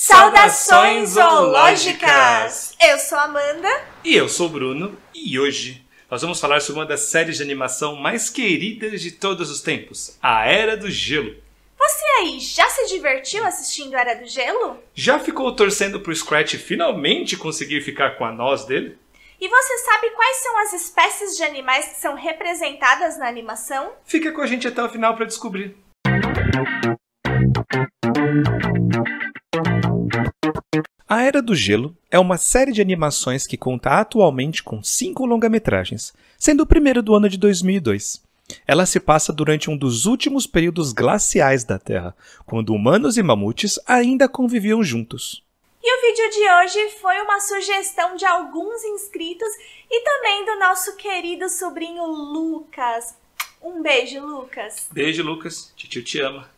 Saudações zoológicas! Eu sou a Amanda. E eu sou o Bruno, e hoje nós vamos falar sobre uma das séries de animação mais queridas de todos os tempos, A Era do Gelo. Você aí já se divertiu assistindo Era do Gelo? Já ficou torcendo pro Scratch finalmente conseguir ficar com a noz dele? E você sabe quais são as espécies de animais que são representadas na animação? Fica com a gente até o final para descobrir. A Era do Gelo é uma série de animações que conta atualmente com cinco longa-metragens, sendo o primeiro do ano de 2002. Ela se passa durante um dos últimos períodos glaciais da Terra, quando humanos e mamutes ainda conviviam juntos. E o vídeo de hoje foi uma sugestão de alguns inscritos e também do nosso querido sobrinho Lucas. Um beijo, Lucas. Beijo, Lucas. Tio te ama.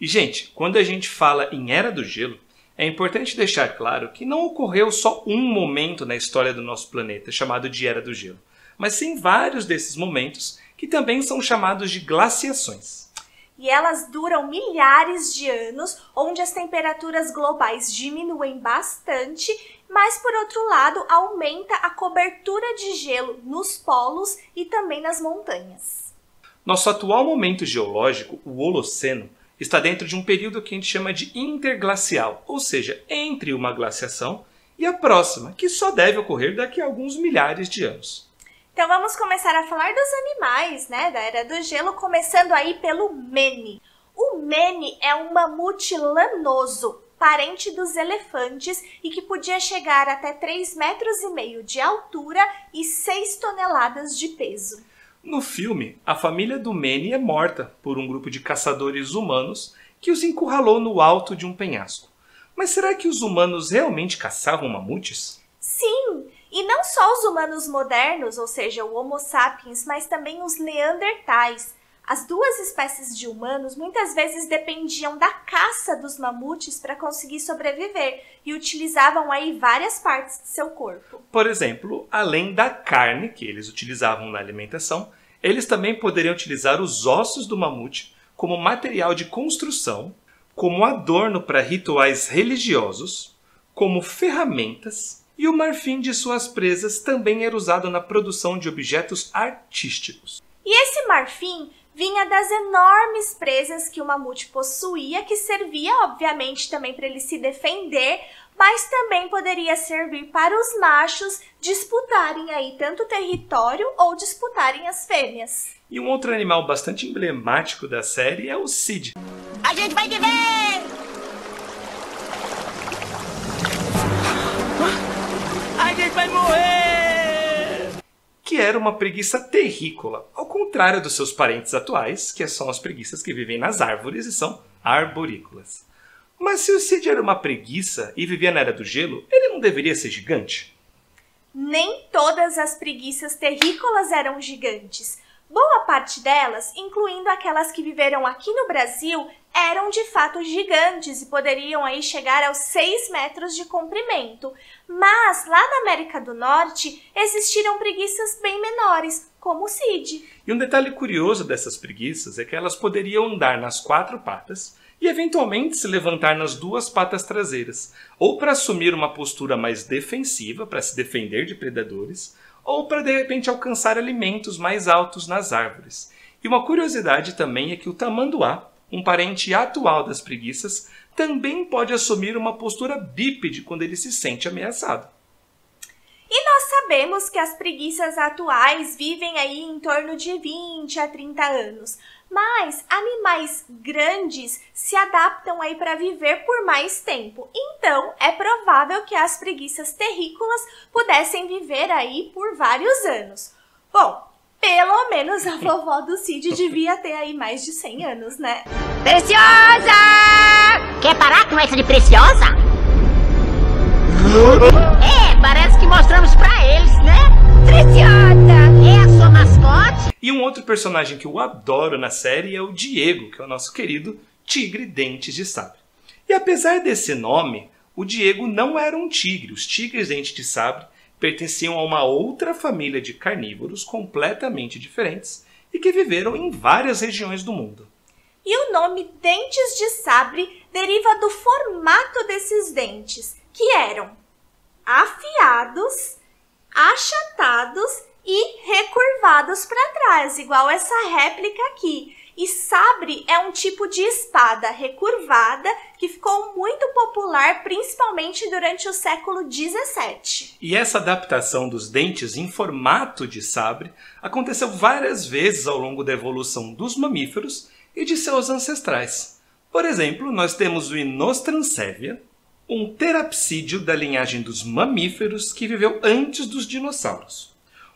E, gente, quando a gente fala em Era do Gelo, é importante deixar claro que não ocorreu só um momento na história do nosso planeta chamado de Era do Gelo, mas sim vários desses momentos que também são chamados de glaciações. E elas duram milhares de anos, onde as temperaturas globais diminuem bastante, mas por outro lado aumenta a cobertura de gelo nos polos e também nas montanhas. Nosso atual momento geológico, o Holoceno, está dentro de um período que a gente chama de interglacial, ou seja, entre uma glaciação e a próxima, que só deve ocorrer daqui a alguns milhares de anos. Então vamos começar a falar dos animais, né, da era do gelo, começando aí pelo mene. O mene é um mamute lanoso, parente dos elefantes e que podia chegar até 3,5 metros de altura e 6 toneladas de peso. No filme, a família do Manny é morta por um grupo de caçadores humanos que os encurralou no alto de um penhasco. Mas será que os humanos realmente caçavam mamutes? Sim, e não só os humanos modernos, ou seja, o Homo sapiens, mas também os neandertais. As duas espécies de humanos muitas vezes dependiam da caça dos mamutes para conseguir sobreviver e utilizavam aí várias partes de seu corpo. Por exemplo, além da carne que eles utilizavam na alimentação, eles também poderiam utilizar os ossos do mamute como material de construção, como adorno para rituais religiosos, como ferramentas, e o marfim de suas presas também era usado na produção de objetos artísticos. E esse marfim vinha das enormes presas que o mamute possuía, que servia, obviamente, também para ele se defender, mas também poderia servir para os machos disputarem aí tanto território ou disputarem as fêmeas. E um outro animal bastante emblemático da série é o Cid. A gente vai viver! A gente vai morrer! que era uma preguiça terrícola, ao contrário dos seus parentes atuais, que são as preguiças que vivem nas árvores e são arborícolas. Mas se o Cid era uma preguiça e vivia na Era do Gelo, ele não deveria ser gigante? Nem todas as preguiças terrícolas eram gigantes. Boa parte delas, incluindo aquelas que viveram aqui no Brasil, eram de fato gigantes e poderiam aí chegar aos 6 metros de comprimento. Mas lá na América do Norte existiram preguiças bem menores, como o Cid. E um detalhe curioso dessas preguiças é que elas poderiam andar nas quatro patas e eventualmente se levantar nas duas patas traseiras, ou para assumir uma postura mais defensiva para se defender de predadores, ou para de repente alcançar alimentos mais altos nas árvores. E uma curiosidade também é que o tamanduá, um parente atual das preguiças, também pode assumir uma postura bípede quando ele se sente ameaçado. Nós sabemos que as preguiças atuais vivem aí em torno de 20 a 30 anos, mas animais grandes se adaptam aí para viver por mais tempo. Então, é provável que as preguiças terrícolas pudessem viver aí por vários anos. Bom, pelo menos a vovó do Cid devia ter aí mais de 100 anos, né? Preciosa! Quer parar com essa de preciosa? É, parece que mostramos pra eles, né? Preciosa! É a sua mascote? E um outro personagem que eu adoro na série é o Diego, que é o nosso querido Tigre Dentes de Sabre. E apesar desse nome, o Diego não era um tigre. Os tigres dentes de sabre pertenciam a uma outra família de carnívoros completamente diferentes e que viveram em várias regiões do mundo. E o nome Dentes de Sabre deriva do formato desses dentes, que eram afiados, achatados e recurvados para trás, igual essa réplica aqui. E sabre é um tipo de espada recurvada que ficou muito popular principalmente durante o século 17. E essa adaptação dos dentes em formato de sabre aconteceu várias vezes ao longo da evolução dos mamíferos e de seus ancestrais. Por exemplo, nós temos o Inostrancevia, um terapsídeo da linhagem dos mamíferos que viveu antes dos dinossauros.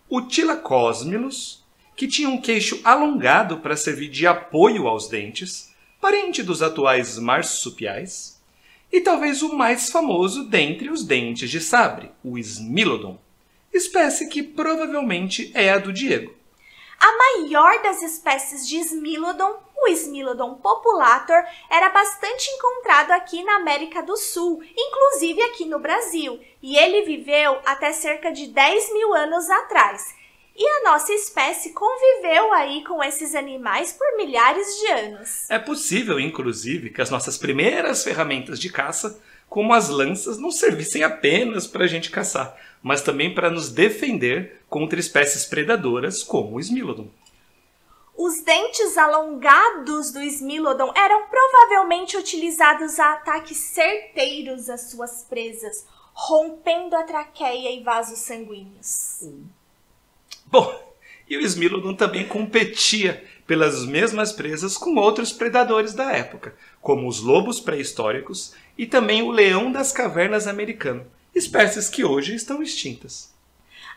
O Tilacosmilus, que tinha um queixo alongado para servir de apoio aos dentes, parente dos atuais marsupiais, e talvez o mais famoso dentre os dentes de sabre, o Smilodon, espécie que provavelmente é a do Diego. A maior das espécies de Smilodon, o Smilodon populator, era bastante encontrado aqui na América do Sul, inclusive aqui no Brasil, e ele viveu até cerca de 10 mil anos atrás. E a nossa espécie conviveu aí com esses animais por milhares de anos. É possível, inclusive, que as nossas primeiras ferramentas de caça, como as lanças, não servissem apenas para a gente caçar, mas também para nos defender contra espécies predadoras como o Smilodon. Os dentes alongados do Smilodon eram provavelmente utilizados a ataques certeiros às suas presas, rompendo a traqueia e vasos sanguíneos. Bom, e o Smilodon também competia pelas mesmas presas com outros predadores da época, como os lobos pré-históricos e também o leão das cavernas americano, espécies que hoje estão extintas.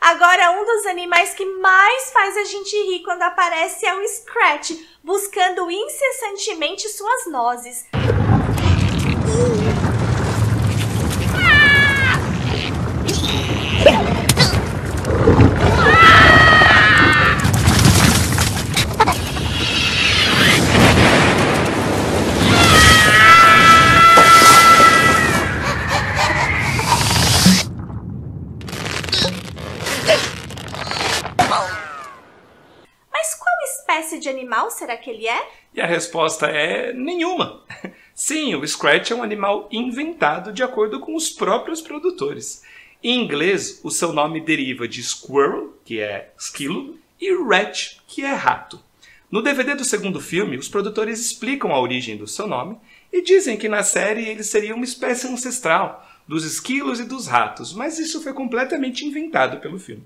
Agora, um dos animais que mais faz a gente rir quando aparece é o Scratch, buscando incessantemente suas nozes. Espécie de animal será que ele é? E a resposta é nenhuma. Sim, o Scratch é um animal inventado de acordo com os próprios produtores. Em inglês, o seu nome deriva de squirrel, que é esquilo, e rat, que é rato. No DVD do segundo filme, os produtores explicam a origem do seu nome e dizem que na série ele seria uma espécie ancestral dos esquilos e dos ratos, mas isso foi completamente inventado pelo filme.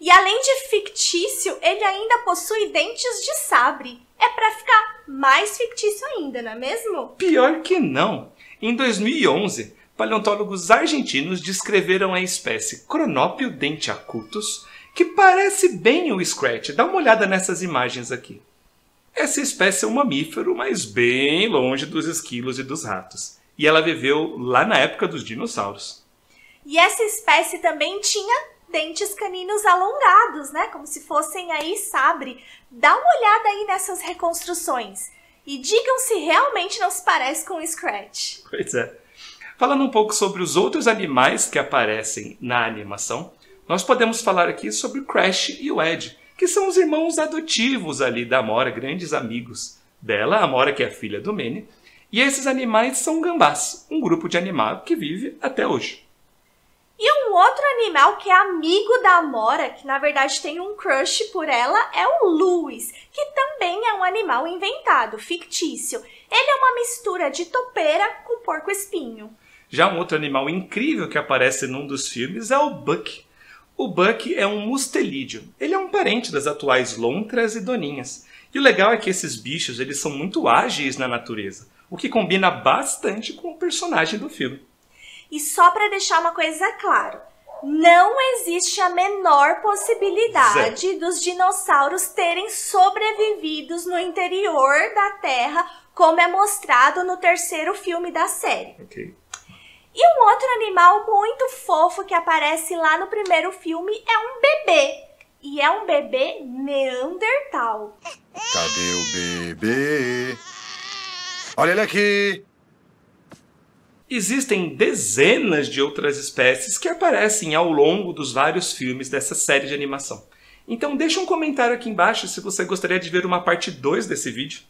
E além de fictício, ele ainda possui dentes de sabre. É para ficar mais fictício ainda, não é mesmo? Pior que não. Em 2011, paleontólogos argentinos descreveram a espécie Cronópio dentiacutus, que parece bem o Scratch. Dá uma olhada nessas imagens aqui. Essa espécie é um mamífero, mas bem longe dos esquilos e dos ratos. E ela viveu lá na época dos dinossauros. E essa espécie também tinha dentes caninos alongados, né? Como se fossem aí sabre. Dá uma olhada aí nessas reconstruções e digam se realmente não se parece com o Scratch. Pois é. Falando um pouco sobre os outros animais que aparecem na animação, nós podemos falar aqui sobre o Crash e o Ed, que são os irmãos adotivos ali da Amora, grandes amigos dela, a Amora que é filha do Manny. E esses animais são gambás, um grupo de animal que vive até hoje. E um outro animal que é amigo da Amora, que na verdade tem um crush por ela, é o Louis, que também é um animal inventado, fictício. Ele é uma mistura de topeira com porco-espinho. Já um outro animal incrível que aparece num dos filmes é o Buck. O Buck é um mustelídeo. Ele é um parente das atuais lontras e doninhas. E o legal é que esses bichos eles são muito ágeis na natureza, o que combina bastante com o personagem do filme. E só para deixar uma coisa claro, não existe a menor possibilidade Zero. dos dinossauros terem sobrevividos no interior da Terra, como é mostrado no terceiro filme da série. Ok. E um outro animal muito fofo que aparece lá no primeiro filme é um bebê. E é um bebê Neandertal. Cadê o bebê? Olha ele aqui! Existem dezenas de outras espécies que aparecem ao longo dos vários filmes dessa série de animação. Então deixa um comentário aqui embaixo se você gostaria de ver uma parte 2 desse vídeo.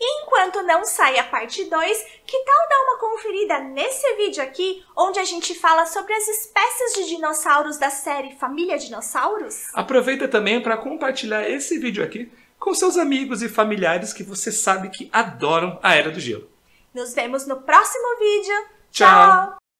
E enquanto não sai a parte 2, que tal dar uma conferida nesse vídeo aqui, onde a gente fala sobre as espécies de dinossauros da série Família Dinossauros? Aproveita também para compartilhar esse vídeo aqui com seus amigos e familiares que você sabe que adoram a Era do Gelo. Nos vemos no próximo vídeo. Ciao!